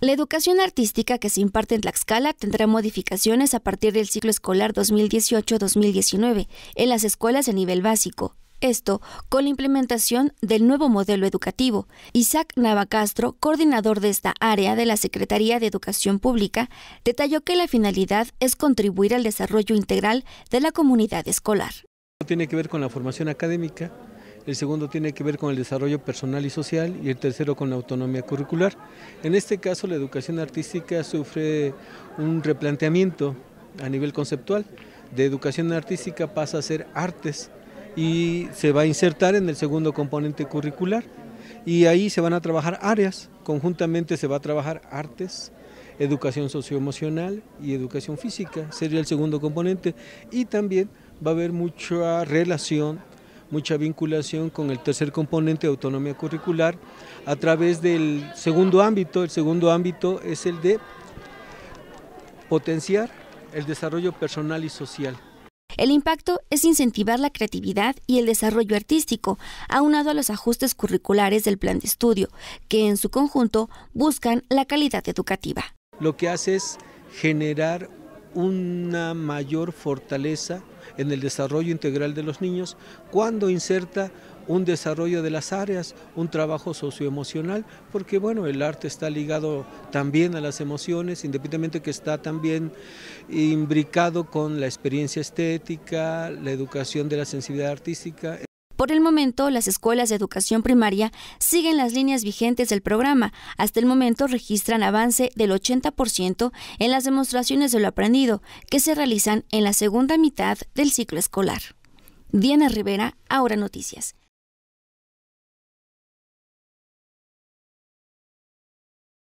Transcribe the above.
La educación artística que se imparte en Tlaxcala tendrá modificaciones a partir del ciclo escolar 2018-2019 en las escuelas de nivel básico. Esto con la implementación del nuevo modelo educativo. Isaac Navacastro, coordinador de esta área de la Secretaría de Educación Pública, detalló que la finalidad es contribuir al desarrollo integral de la comunidad escolar. Tiene que ver con la formación académica, el segundo tiene que ver con el desarrollo personal y social y el tercero con la autonomía curricular. En este caso la educación artística sufre un replanteamiento a nivel conceptual. De educación artística pasa a ser artes y se va a insertar en el segundo componente curricular y ahí se van a trabajar áreas, conjuntamente se va a trabajar artes, educación socioemocional y educación física, sería el segundo componente y también va a haber mucha relación mucha vinculación con el tercer componente de autonomía curricular a través del segundo ámbito. El segundo ámbito es el de potenciar el desarrollo personal y social. El impacto es incentivar la creatividad y el desarrollo artístico, aunado a los ajustes curriculares del plan de estudio, que en su conjunto buscan la calidad educativa. Lo que hace es generar una mayor fortaleza en el desarrollo integral de los niños cuando inserta un desarrollo de las áreas, un trabajo socioemocional, porque bueno, el arte está ligado también a las emociones, independientemente que está también imbricado con la experiencia estética, la educación de la sensibilidad artística. Por el momento, las escuelas de educación primaria siguen las líneas vigentes del programa. Hasta el momento registran avance del 80% en las demostraciones de lo aprendido que se realizan en la segunda mitad del ciclo escolar. Diana Rivera, Ahora Noticias.